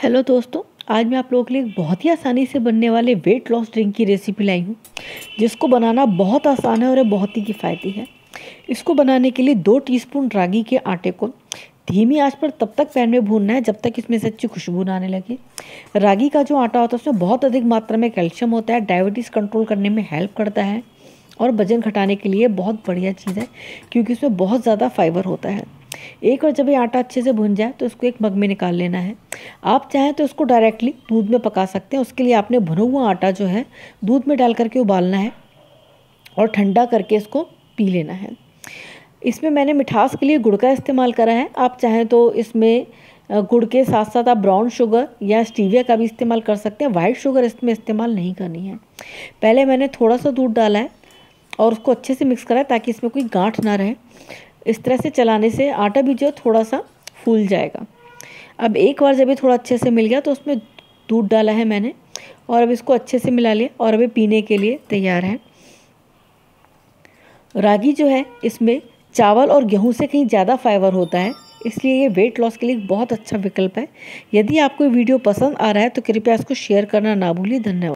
Hello दोस्तों, आज मैं आप लोगों के लिए बहुत ही आसानी से बनने वाले वेट लॉस ड्रिंक की रेसिपी लाई हूँ, जिसको बनाना बहुत आसान है और बहुत ही किफ़ायती है। इसको बनाने के लिए दो टीस्पून रागी के आटे को धीमी आँच पर तब तक पैन में भूनना है जब तक इसमें से अच्छी खुशबू ना आने लगे। रागी का जो आटा होता है उसमें बहुत अधिक मात्रा में कैल्शियम होता है डायबिटीज़ कंट्रोल करने में हेल्प करता है और वज़न घटाने के लिए बहुत बढ़िया चीज़ है, क्योंकि उसमें बहुत ज़्यादा फाइबर होता है। एक बार जब ये आटा अच्छे से भुन जाए तो इसको एक मग में निकाल लेना है। आप चाहें तो इसको डायरेक्टली दूध में पका सकते हैं। उसके लिए आपने भुना हुआ आटा जो है, दूध में डाल करके उबालना है और ठंडा करके इसको पी लेना है। इसमें मैंने मिठास के लिए गुड़ का इस्तेमाल करा है। आप चाहें तो इसमें गुड़ के साथ साथ आप ब्राउन शुगर या स्टीविया का भी इस्तेमाल कर सकते हैं। वाइट शुगर इसमें इस्तेमाल नहीं करनी है। पहले मैंने थोड़ा सा दूध डाला है और उसको अच्छे से मिक्स करा है ताकि इसमें कोई गांठ ना रहे। इस तरह से चलाने से आटा भी जो थोड़ा सा फूल जाएगा। अब एक बार जब ये थोड़ा अच्छे से मिल गया तो उसमें दूध डाला है मैंने और अब इसको अच्छे से मिला लिया और अभी पीने के लिए तैयार है। रागी जो है, इसमें चावल और गेहूँ से कहीं ज़्यादा फाइबर होता है, इसलिए ये वेट लॉस के लिए बहुत अच्छा विकल्प है। यदि आपको वीडियो पसंद आ रहा है तो कृपया इसको शेयर करना ना भूलिए। धन्यवाद।